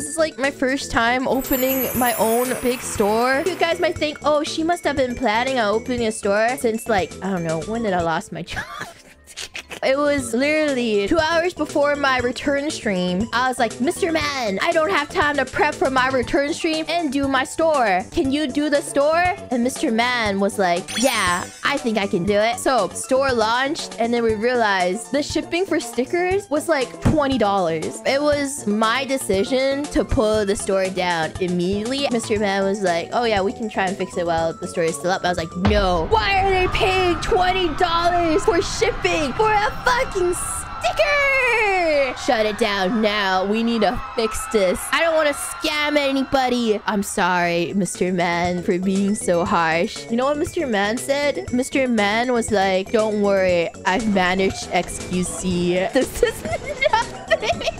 This is like my first time opening my own big store. You guys might think, oh, she must have been planning on opening a store since like, I don't know, when did I lost my job? It was literally two hours before my return stream. I was like, Mr. Man, I don't have time to prep for my return stream and do my store. Can you do the store? And Mr. Man was like, yeah, I think I can do it. So store launched and then we realized the shipping for stickers was like $20. It was my decision to pull the store down immediately. Mr. Man was like, oh yeah, we can try and fix it while the store is still up. I was like, no. Why are they paying $20 for shipping for a fucking sticker! Shut it down now. We need to fix this. I don't want to scam anybody. I'm sorry, Mr. Man, for being so harsh. You know what Mr. Man said? Mr. Man was like, don't worry, I've managed XQC. This is nothing.